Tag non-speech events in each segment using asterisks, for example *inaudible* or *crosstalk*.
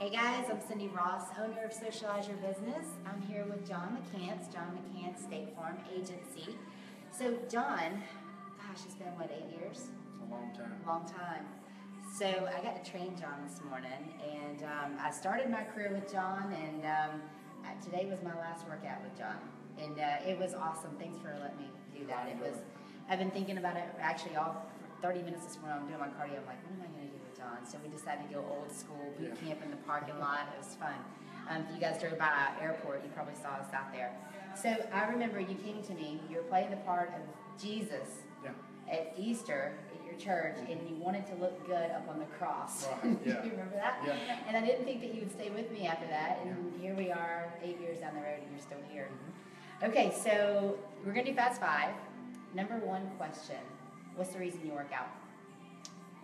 Hey guys, I'm Cindy Ross, owner of Socialize Your Bizness. I'm here with John McCants, John McCants State Farm Agency. So, John, gosh, it's been what, eight years? A long time. Long time. So, I got to train John this morning, and um, I started my career with John, and um, today was my last workout with John. And uh, it was awesome. Thanks for letting me do that. It was. I've been thinking about it actually all 30 minutes this morning. I'm doing my cardio. I'm like, what am I going to do with John? So we decided to go old school boot Yeah. camp in the parking lot. It was fun. Um, if you guys drove by our airport, you probably saw us out there. So I remember you came to me. You were playing the part of Jesus Yeah. at Easter at your church, and you wanted to look good up on the cross. Right, *laughs* Do yeah. you remember that? Yeah. And I didn't think that you would stay with me after that, and here we are, eight years down the road, and you're still here. Okay, so we're gonna do fast five. Number one question: What's the reason you work out?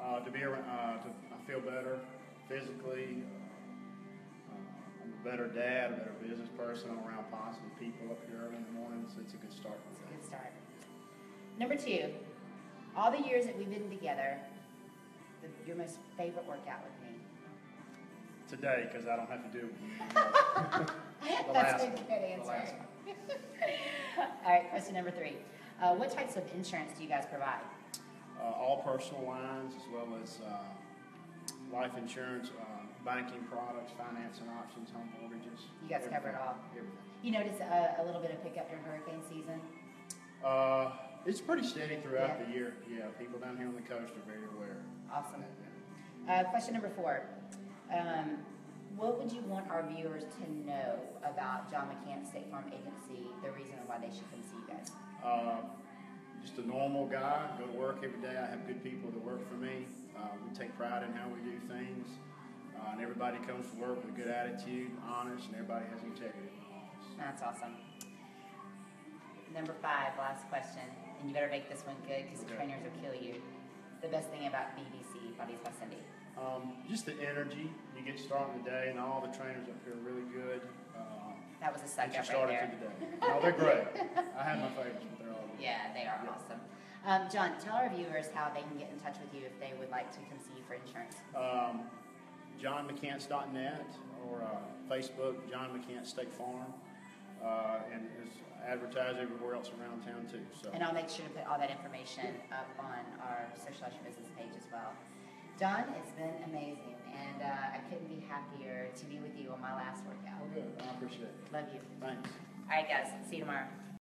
Uh, to be around, uh, to I feel better physically. Uh, I'm a better dad, a better business person. I'm around positive people up here early in the morning, so it's a good start. It's a good start. Number two: All the years that we've been together, the, your most favorite workout with me. Today, because I don't have to do it. *laughs* That's a good answer. *laughs* All right, question number three. Uh, what types of insurance do you guys provide? Uh, all personal lines, as well as uh, life insurance, uh, banking products, financing options, home mortgages. You guys cover it all. Everything. You notice a, a little bit of pickup during hurricane season? Uh, it's pretty steady throughout Yeah. the year. Yeah, people down here on the coast are very aware. Awesome. Uh, question number four. Um, what would you want our viewers to know about John McCants State Farm Agency, the reason why they should come see you guys? Uh, just a normal guy. Go to work every day. I have good people that work for me. Uh, we take pride in how we do things, uh, and everybody comes to work with a good attitude, honest, and everybody has integrity in the office. That's awesome. Number five, last question, and you better make this one good because the Okay. trainers will kill you. The best thing about BDC, Bodies by Cindy. Um, just the energy you get starting the day, and all the trainers up here are really good. Uh, That was a suck get you up right started there. to the day. No, they're great. I have my favorites, but they're all good. Yeah, they are Yeah. awesome. Um, John, tell our viewers how they can get in touch with you if they would like to come see you for insurance. um, johnmccants.net or uh, Facebook, John McCants State Farm, uh, and is advertised everywhere else around town too. So And I'll make sure to put all that information up on our Your Bizness page as well. John, it's been amazing, and uh, I couldn't be happier to be with you on my last workout. I appreciate it. Love you. Thanks. All right, guys, see you tomorrow.